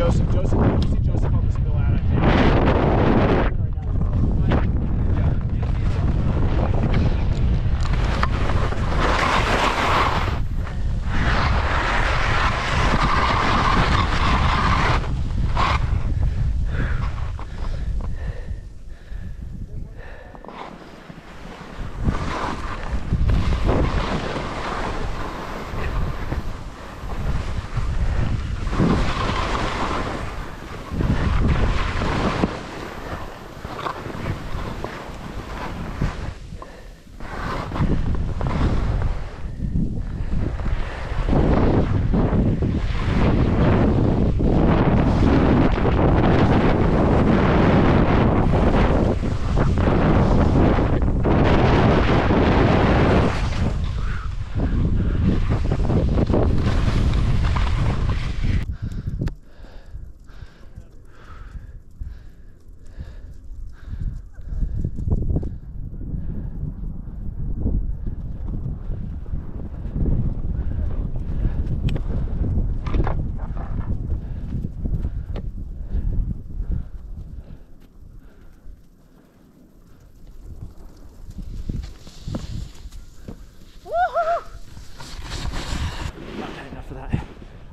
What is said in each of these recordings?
Joseph. Joseph, you see Joseph on the spill out.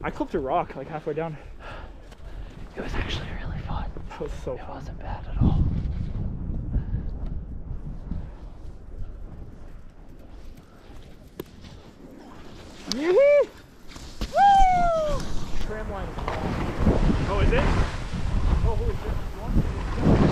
I clipped a rock like halfway down. It was actually really fun. That was so It fun. wasn't bad at all. Yee-hee! Woo! Tram line. Oh, is it? Oh, holy shit.